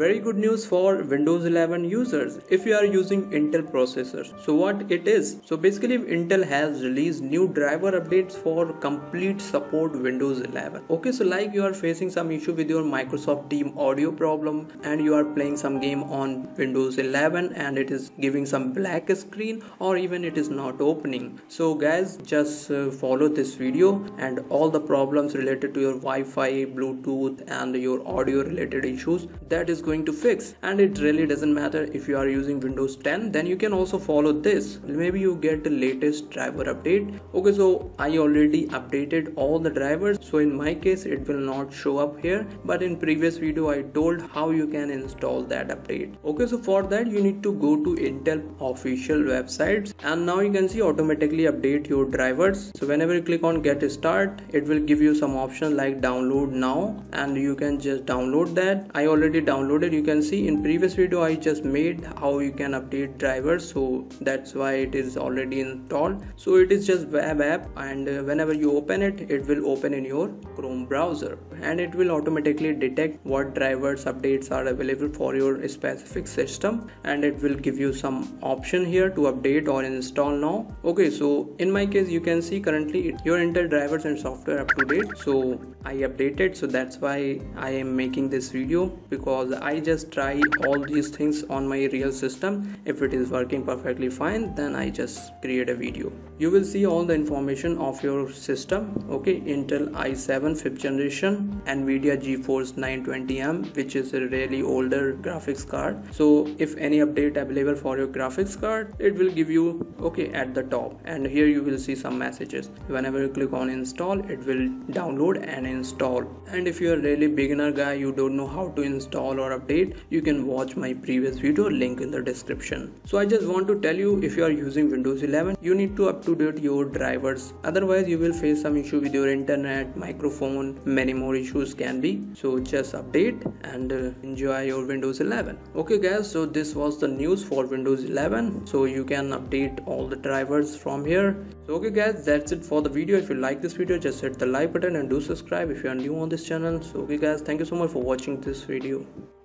very good news for Windows 11 users if you are using Intel processors. So what it is? So basically Intel has released new driver updates for complete support Windows 11. Okay, so like you are facing some issue with your Microsoft Team audio problem and you are playing some game on Windows 11 and it is giving some black screen or even it is not opening. So guys, just uh, follow this video and all the problems related to your Wi-Fi, Bluetooth and your audio related issues that is going to fix. And it really doesn't matter if you are using windows 10 then you can also follow this. Maybe you get the latest driver update. Okay so i already updated all the drivers. So in my case it will not show up here. But in previous video i told how you can install that update. Okay so for that you need to go to intel official websites. And now you can see automatically update your drivers. So whenever you click on get start it will give you some option like download now. And you can just download that. I already downloaded you can see. In previous video i just made how you can update drivers so that's why it is already installed so it is just web app and uh, whenever you open it it will open in your chrome browser and it will automatically detect what drivers updates are available for your specific system and it will give you some option here to update or install now. Okay so in my case you can see currently your intel drivers and software up to date so i updated so that's why i am making this video because i just try all these things on my real system. If it is working perfectly fine then i just create a video. You will see all the information of your system okay? Intel i7 5th generation nvidia geforce 920m which is a really older graphics card. So if any update available for your graphics card it will give you okay at the top. And here you will see some messages. Whenever you click on install it will download and install. And if you are really beginner guy you don't know how to install update you can watch my previous video link in the description. So i just want to tell you if you are using windows 11 you need to up to date your drivers. Otherwise you will face some issue with your internet microphone many more issues can be. So just update and uh, enjoy your windows 11 okay guys so this was the news for windows 11 so you can update all the drivers from here. So okay guys that's it for the video. If you like this video just hit the like button and do subscribe if you are new on this channel. So okay guys thank you so much for watching this video